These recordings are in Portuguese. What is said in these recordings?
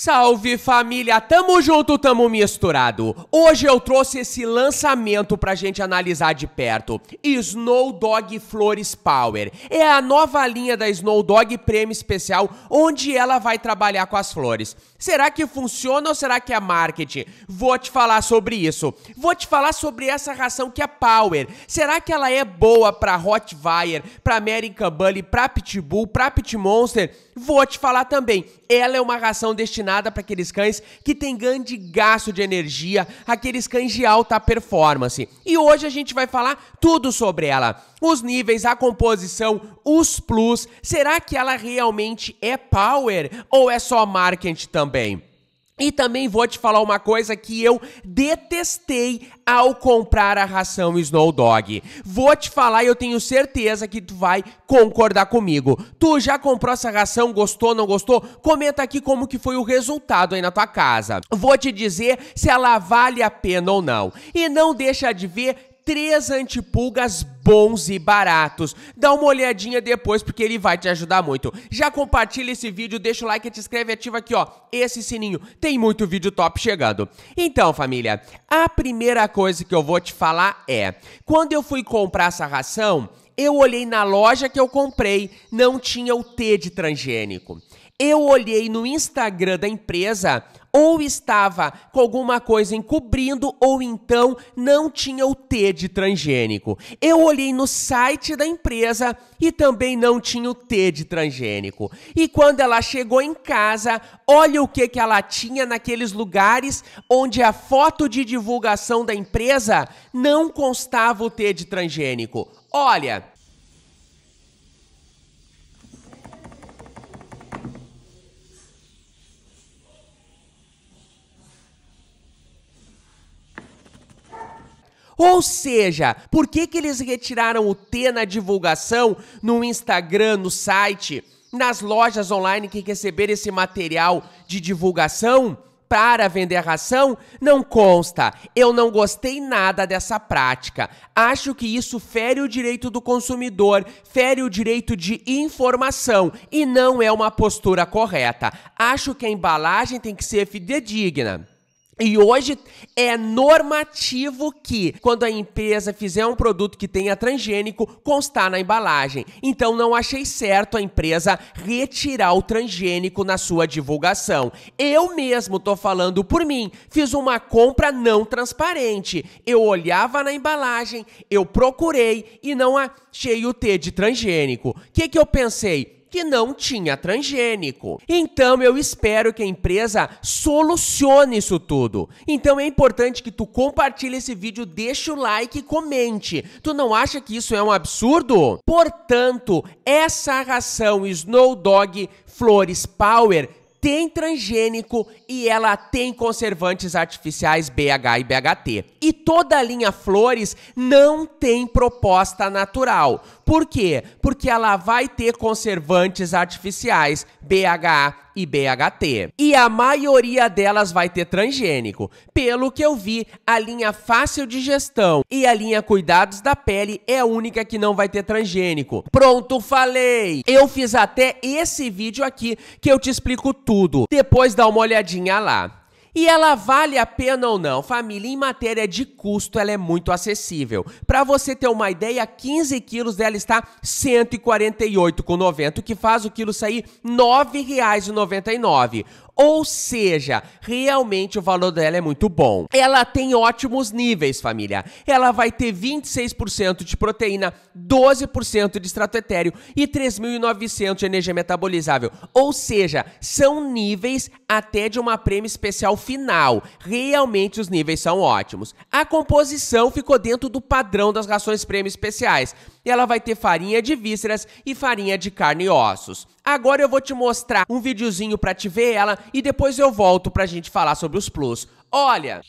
Salve família, tamo junto, tamo misturado. Hoje eu trouxe esse lançamento pra gente analisar de perto. Snow Dog Flores Power. É a nova linha da Snow Dog Prêmio Especial, onde ela vai trabalhar com as flores. Será que funciona ou será que é marketing? Vou te falar sobre isso. Vou te falar sobre essa ração que é Power. Será que ela é boa pra Rottweiler, pra American Bully, pra Pitbull, pra Pit Monster? Vou te falar também. Ela é uma ração destinada para aqueles cães que têm grande gasto de energia, aqueles cães de alta performance. E hoje a gente vai falar tudo sobre ela. Os níveis, a composição, os plus. Será que ela realmente é power ou é só marketing também? E também vou te falar uma coisa que eu detestei ao comprar a ração Snow Dog. Vou te falar e eu tenho certeza que tu vai concordar comigo. Tu já comprou essa ração, gostou, não gostou? Comenta aqui como que foi o resultado aí na tua casa. Vou te dizer se ela vale a pena ou não. E não deixa de ver três antipulgas bons e baratos. Dá uma olhadinha depois porque ele vai te ajudar muito. Já compartilha esse vídeo, deixa o like, te inscreve e ativa aqui, ó, esse sininho. Tem muito vídeo top chegando. Então, família, a primeira coisa que eu vou te falar é, quando eu fui comprar essa ração, eu olhei na loja que eu comprei, não tinha o T de transgênico. Eu olhei no Instagram da empresa, ou estava com alguma coisa encobrindo, ou então não tinha o T de transgênico. Eu olhei no site da empresa e também não tinha o T de transgênico. E quando ela chegou em casa, olha o que, que ela tinha naqueles lugares onde a foto de divulgação da empresa não constava o T de transgênico. Olha, Ou seja, por que, que eles retiraram o T na divulgação, no Instagram, no site, nas lojas online que receberam esse material de divulgação? para vender ração? Não consta. Eu não gostei nada dessa prática. Acho que isso fere o direito do consumidor, fere o direito de informação e não é uma postura correta. Acho que a embalagem tem que ser fidedigna. E hoje é normativo que, quando a empresa fizer um produto que tenha transgênico, constar na embalagem. Então não achei certo a empresa retirar o transgênico na sua divulgação. Eu mesmo tô falando por mim, fiz uma compra não transparente. Eu olhava na embalagem, eu procurei e não achei o T de transgênico. O que, que eu pensei? Que não tinha transgênico. Então eu espero que a empresa solucione isso tudo. Então é importante que tu compartilhe esse vídeo, deixe o like e comente. Tu não acha que isso é um absurdo? Portanto, essa ração Snow Dog Flores Power tem transgênico e ela tem conservantes artificiais BH e BHT. E toda a linha Flores não tem proposta natural. Por quê? Porque ela vai ter conservantes artificiais BH e BHT. E a maioria delas vai ter transgênico. Pelo que eu vi, a linha fácil de gestão e a linha cuidados da pele é a única que não vai ter transgênico. Pronto, falei! Eu fiz até esse vídeo aqui que eu te explico tudo. Depois dá uma olhadinha lá. E ela vale a pena ou não? Família, em matéria de custo, ela é muito acessível. Para você ter uma ideia, 15 quilos dela está R$ 148,90, o que faz o quilo sair R$ 9,99. Ou seja, realmente o valor dela é muito bom. Ela tem ótimos níveis, família. Ela vai ter 26% de proteína, 12% de extrato etéreo e 3.900 de energia metabolizável. Ou seja, são níveis até de uma prêmio especial final. Realmente os níveis são ótimos. A composição ficou dentro do padrão das rações prêmio especiais. Ela vai ter farinha de vísceras e farinha de carne e ossos. Agora eu vou te mostrar um videozinho para te ver ela e depois eu volto pra gente falar sobre os plus. Olha,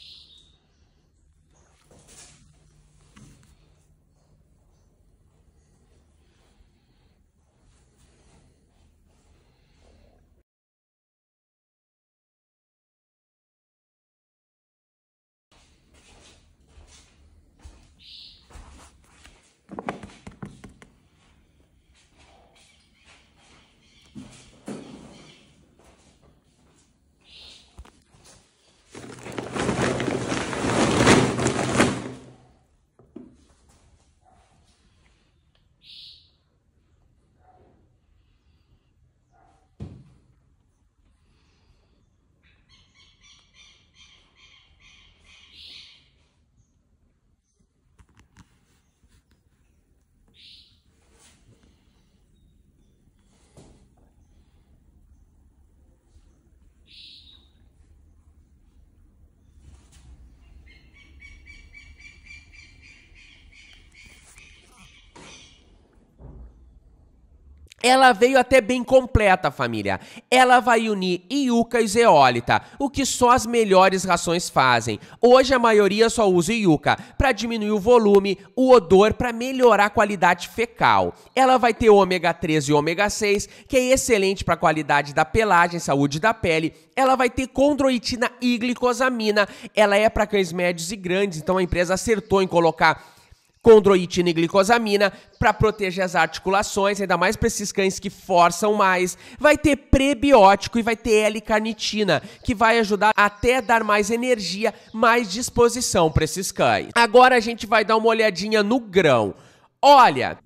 ela veio até bem completa, família. Ela vai unir Iuca e Zeólita, o que só as melhores rações fazem. Hoje a maioria só usa Iuca para diminuir o volume, o odor, para melhorar a qualidade fecal. Ela vai ter ômega 3 e ômega 6, que é excelente para a qualidade da pelagem, saúde da pele. Ela vai ter condroitina e glicosamina. Ela é para cães médios e grandes, então a empresa acertou em colocar condroitina e glicosamina para proteger as articulações, ainda mais para esses cães que forçam mais. Vai ter prebiótico e vai ter L-carnitina, que vai ajudar até dar mais energia, mais disposição para esses cães. Agora a gente vai dar uma olhadinha no grão. Olha,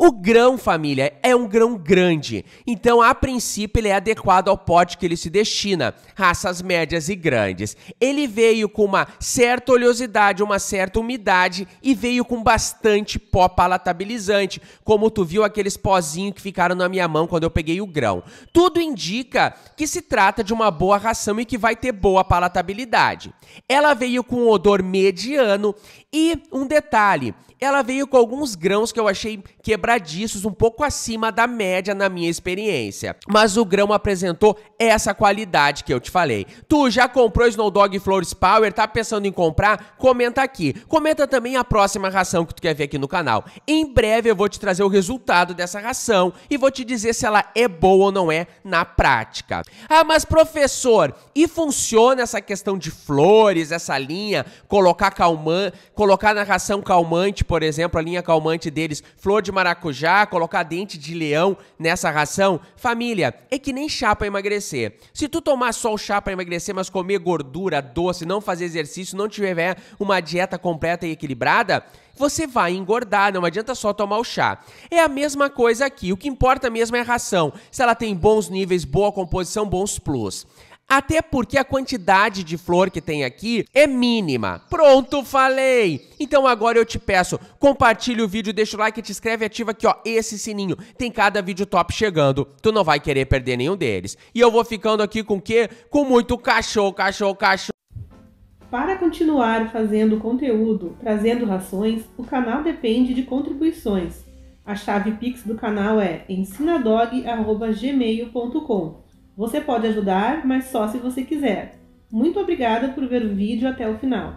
O grão, família, é um grão grande, então a princípio ele é adequado ao pote que ele se destina, raças médias e grandes. Ele veio com uma certa oleosidade, uma certa umidade e veio com bastante pó palatabilizante, como tu viu aqueles pozinhos que ficaram na minha mão quando eu peguei o grão. Tudo indica que se trata de uma boa ração e que vai ter boa palatabilidade. Ela veio com um odor mediano e um detalhe, ela veio com alguns grãos que eu achei um pouco acima da média na minha experiência. Mas o grão apresentou essa qualidade que eu te falei. Tu já comprou Snow Dog Flores Power? Tá pensando em comprar? Comenta aqui. Comenta também a próxima ração que tu quer ver aqui no canal. Em breve eu vou te trazer o resultado dessa ração e vou te dizer se ela é boa ou não é na prática. Ah, mas professor, e funciona essa questão de flores, essa linha, colocar calmante, colocar na ração calmante por exemplo, a linha calmante deles, flor de maracujá, colocar dente de leão nessa ração, família, é que nem chá para emagrecer. Se tu tomar só o chá para emagrecer, mas comer gordura, doce, não fazer exercício, não tiver uma dieta completa e equilibrada, você vai engordar, não adianta só tomar o chá. É a mesma coisa aqui, o que importa mesmo é a ração, se ela tem bons níveis, boa composição, bons plus. Até porque a quantidade de flor que tem aqui é mínima. Pronto, falei! Então agora eu te peço, compartilhe o vídeo, deixa o like, te inscreve e ativa aqui, ó, esse sininho. Tem cada vídeo top chegando, tu não vai querer perder nenhum deles. E eu vou ficando aqui com o quê? Com muito cachorro, cachorro, cachorro. Para continuar fazendo conteúdo, trazendo rações, o canal depende de contribuições. A chave Pix do canal é ensinadog.gmail.com. Você pode ajudar, mas só se você quiser. Muito obrigada por ver o vídeo até o final.